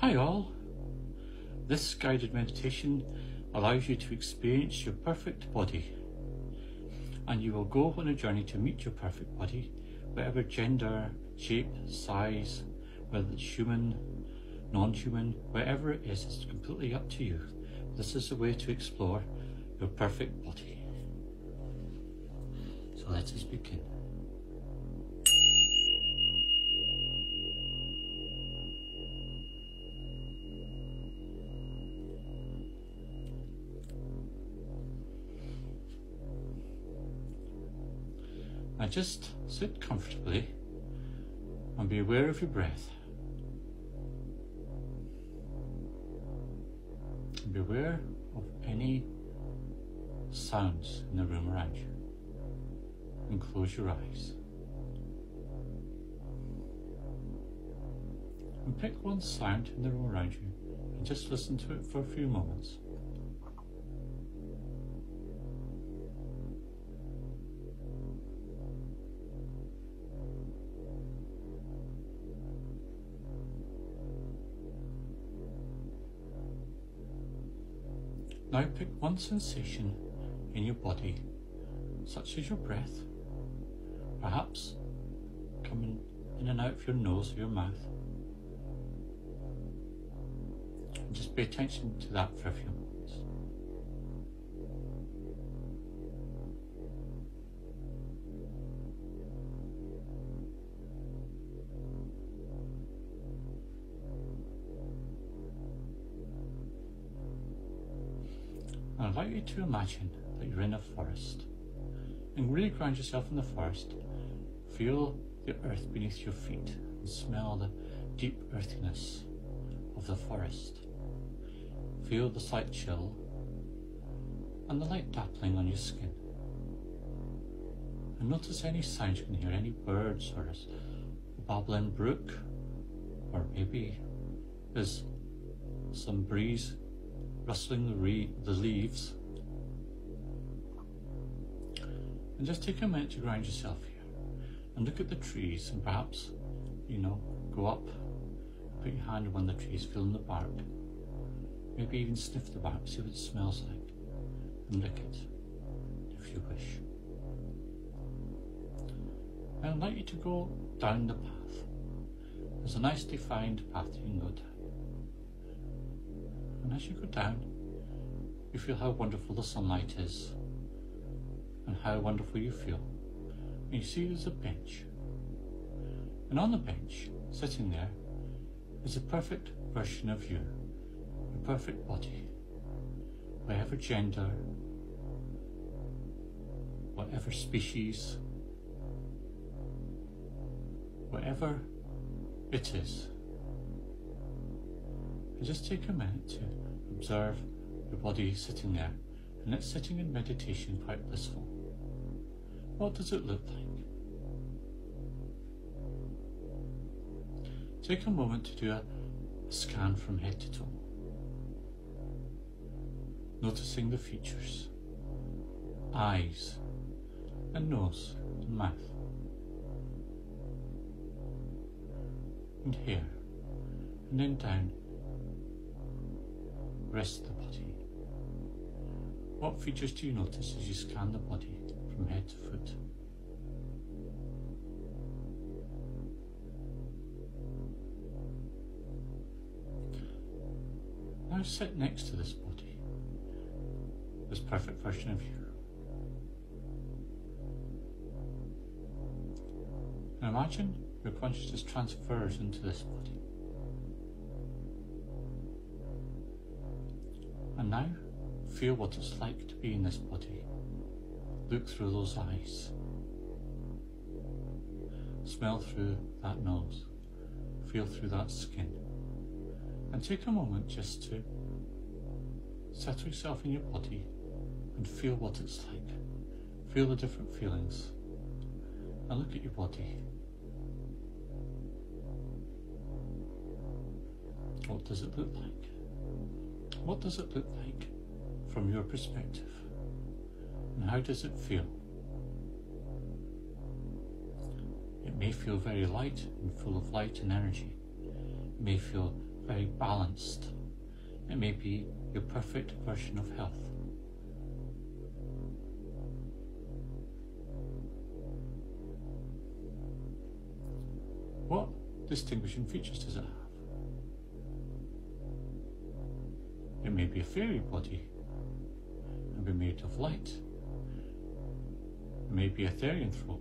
Hi, all. This guided meditation allows you to experience your perfect body. And you will go on a journey to meet your perfect body, whatever gender, shape, size, whether it's human, non human, whatever it is, it's completely up to you. This is the way to explore your perfect body. So let us begin. Now just sit comfortably and be aware of your breath. And be aware of any sounds in the room around you. And close your eyes. And pick one sound in the room around you and just listen to it for a few moments. Now pick one sensation in your body, such as your breath, perhaps coming in and out of your nose or your mouth. And just pay attention to that for a few I'd you to imagine that you're in a forest and really ground yourself in the forest. Feel the earth beneath your feet and smell the deep earthiness of the forest. Feel the slight chill and the light dappling on your skin. And notice any sounds you can hear, any birds or a babbling brook, or maybe there's some breeze rustling the, the leaves. And just take a minute to ground yourself here and look at the trees and perhaps, you know, go up, put your hand on one of the trees, feel in the bark. Maybe even sniff the bark, see what it smells like, and lick it if you wish. I'd like you to go down the path. There's a nice defined path you can go down. And as you go down, you feel how wonderful the sunlight is and how wonderful you feel. And you see there's a bench. And on the bench, sitting there, is a perfect version of you, your perfect body, whatever gender, whatever species, whatever it is. And just take a minute to observe your body sitting there, and it's sitting in meditation quite blissful. What does it look like? Take a moment to do a scan from head to toe, noticing the features, eyes, and nose and mouth, and hair, and then down rest of the body. What features do you notice as you scan the body from head to foot? Now sit next to this body, this perfect version of you. And imagine your consciousness transfers into this body. Feel what it's like to be in this body. Look through those eyes. Smell through that nose. Feel through that skin. And take a moment just to settle yourself in your body and feel what it's like. Feel the different feelings. And look at your body. What does it look like? What does it look like from your perspective? And how does it feel? It may feel very light and full of light and energy. It may feel very balanced. It may be your perfect version of health. What distinguishing features does it have? It may be a fairy body be made of light. It may be a therianthrope,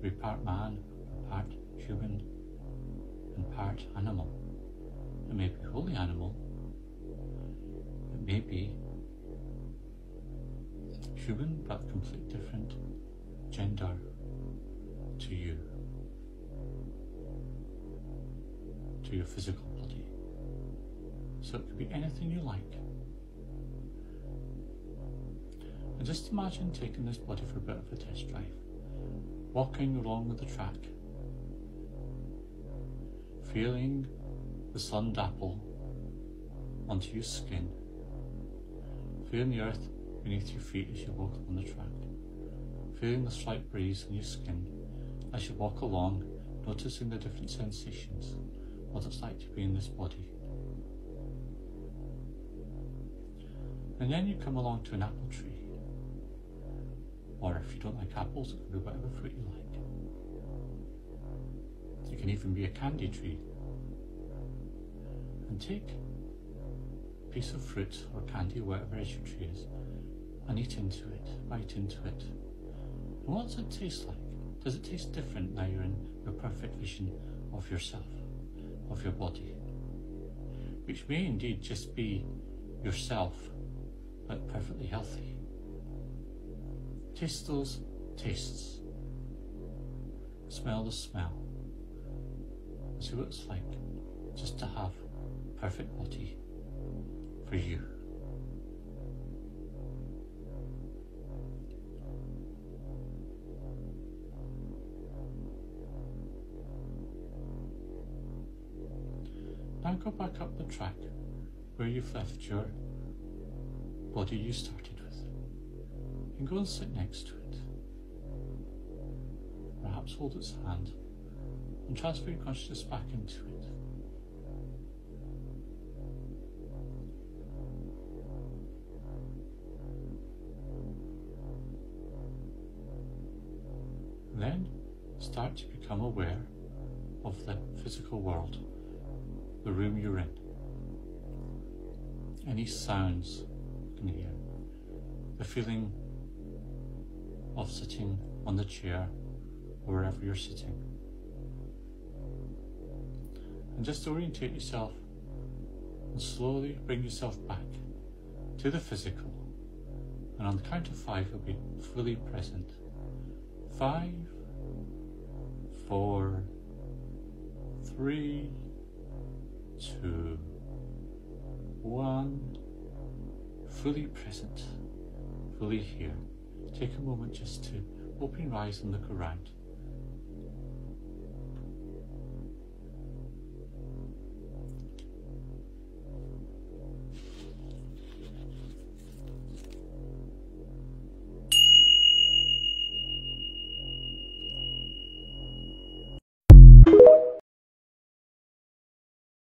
be part man, part human, and part animal. It may be wholly animal. It may be human but completely different gender to you, to your physical body. So it could be anything you like. And just imagine taking this body for a bit of a test drive, walking along the track, feeling the sun dapple onto your skin, feeling the earth beneath your feet as you walk on the track, feeling the slight breeze on your skin as you walk along, noticing the different sensations, what it's like to be in this body. And then you come along to an apple tree. Or if you don't like apples, it can be whatever fruit you like. It can even be a candy tree. And take a piece of fruit or candy, whatever is your tree is, and eat into it, bite into it. And what does it taste like? Does it taste different now you're in your perfect vision of yourself, of your body? Which may indeed just be yourself, but perfectly healthy. Taste those tastes. Smell the smell. See what it's like just to have perfect body for you. Now go back up the track where you've left your body you started and go and sit next to it. Perhaps hold its hand and transfer your consciousness back into it. Then start to become aware of the physical world, the room you're in. Any sounds you can hear, the feeling of sitting on the chair wherever you're sitting. And just orientate yourself and slowly bring yourself back to the physical. And on the count of five, you'll be fully present. Five, four, three, two, one. Fully present, fully here. Take a moment just to open your eyes and look around.